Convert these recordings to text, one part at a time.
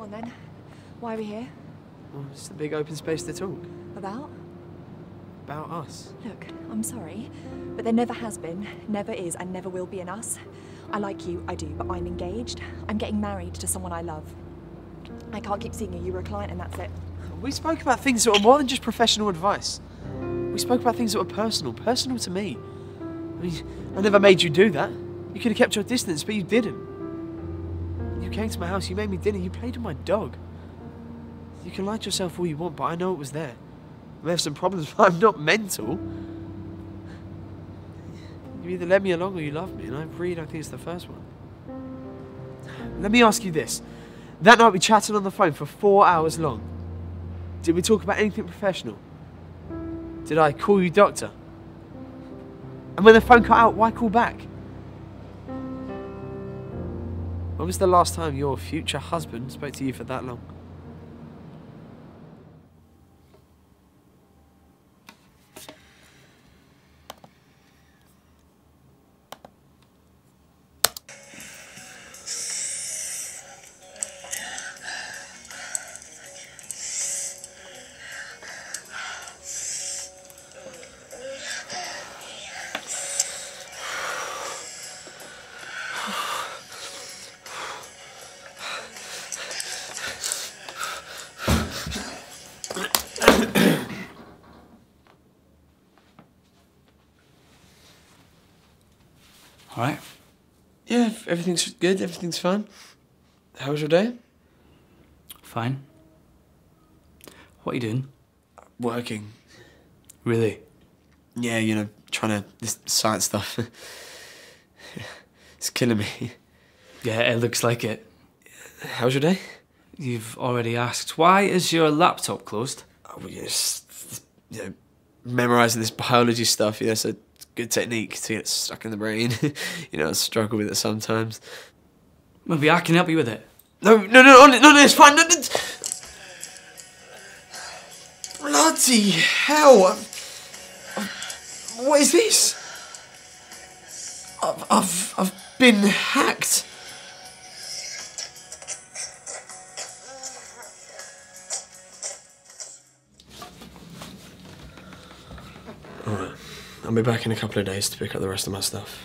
on then. Why are we here? Well, it's the big open space to talk. About? About us. Look, I'm sorry, but there never has been, never is, and never will be an us. I like you, I do, but I'm engaged. I'm getting married to someone I love. I can't keep seeing you. You were a client, and that's it. We spoke about things that were more than just professional advice. We spoke about things that were personal, personal to me. I mean, I never made you do that. You could have kept your distance, but you didn't. You came to my house, you made me dinner, you played with my dog. You can lie to yourself all you want, but I know it was there. I may have some problems, but I'm not mental. You either let me along or you love me, and I really don't think it's the first one. Let me ask you this. That night we chatted on the phone for four hours long. Did we talk about anything professional? Did I call you doctor? And when the phone cut out, why call back? When was the last time your future husband spoke to you for that long? All right. Yeah, everything's good, everything's fine. How was your day? Fine. What are you doing? Working. Really? Yeah, you know, trying to this science stuff. it's killing me. Yeah, it looks like it. How was your day? You've already asked. Why is your laptop closed? Oh, well, just, you know, memorizing this biology stuff. You know a good technique to get stuck in the brain. you know, I struggle with it sometimes. Maybe I can help you with it. No, no, no, no, no, it's fine. No, no. Bloody hell! I've, what is this? I've, I've, I've been hacked. I'll be back in a couple of days to pick up the rest of my stuff.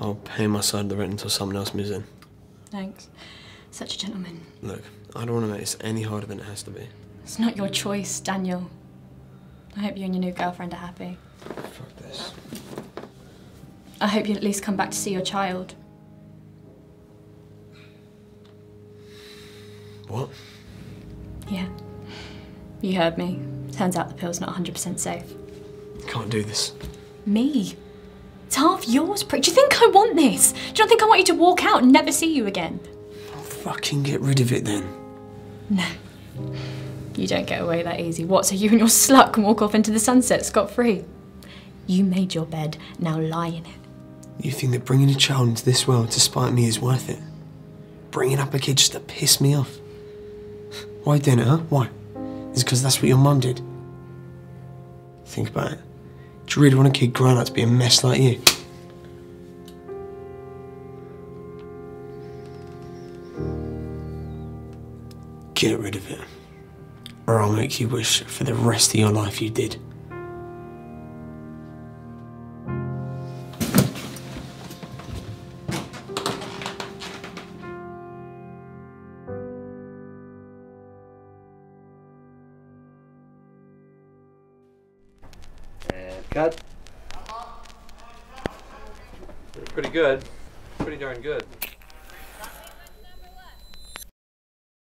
I'll pay my side of the rent until someone else moves in. Thanks. Such a gentleman. Look, I don't want to make this any harder than it has to be. It's not your choice, Daniel. I hope you and your new girlfriend are happy. Fuck this. I hope you at least come back to see your child. What? Yeah. You heard me. Turns out the pill's not 100% safe. Can't do this. Me? It's half yours, prick. Do you think I want this? Do you not think I want you to walk out and never see you again? Fucking get rid of it then. No. You don't get away that easy. What, so you and your slut can walk off into the sunset scot-free? You made your bed, now lie in it. You think that bringing a child into this world to spite me is worth it? Bringing up a kid just to piss me off? Why dinner, huh? Why? Is it because that's what your mum did? Think about it. Do you really want a kid growing up to be a mess like you? Get rid of it. Or I'll make you wish for the rest of your life you did. Cut. Pretty good. Pretty darn good.